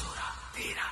Surateira.